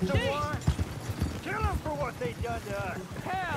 Kill them for what they done to us.